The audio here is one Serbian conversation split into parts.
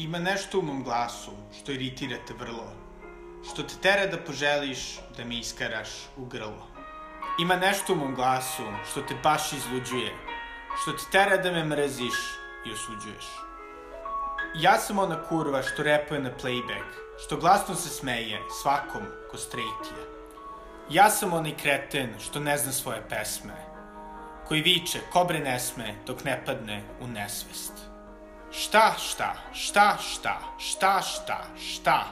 Ima nešto u mom glasu što iritira te vrlo, što te tera da poželiš da mi iskaraš u grlo. Ima nešto u mom glasu što te baš izluđuje, što te tera da me mrziš i osuđuješ. Ja sam ona kurva što repuje na playback, što glasno se smeje svakom ko straight je. Ja sam onaj kreten što ne zna svoje pesme, koji viče kobre ne sme dok ne padne u nesvest. Šta, šta, šta, šta, šta, šta, šta.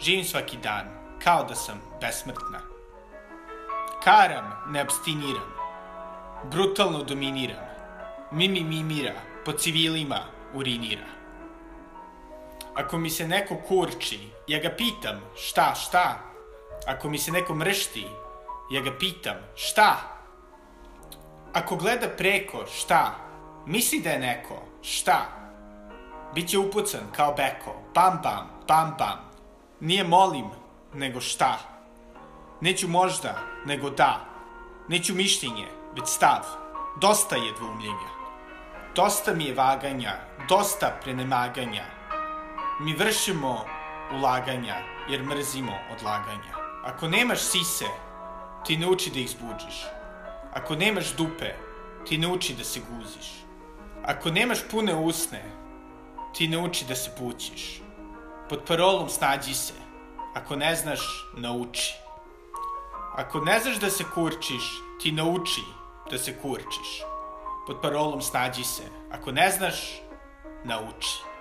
Živim svaki dan, kao da sam besmrtna. Karam, ne abstiniram. Brutalno dominiram. Mimi mimira, po civilima urinira. Ako mi se neko kurči, ja ga pitam šta, šta. Ako mi se neko mršti, ja ga pitam šta. Ako gleda preko, šta? Misli da je neko, šta? Biće upucan kao beko, bam bam, bam bam. Nije molim, nego šta? Neću možda, nego da. Neću mišljenje, već stav. Dosta je dvumljenja. Dosta mi je vaganja, dosta prenemaganja. Mi vršimo ulaganja, jer mrzimo odlaganja. Ako nemaš sise, ti ne uči da ih zbuđiš. Ako nemaš dupe, ti ne uči da se guziš. Ako nemaš pune usne, ti ne uči da se pućiš. Pod parolom snađi se. Ako ne znaš, nauči. Ako ne znaš da se kurčiš, ti nauči da se kurčiš. Pod parolom snađi se. Ako ne znaš, nauči.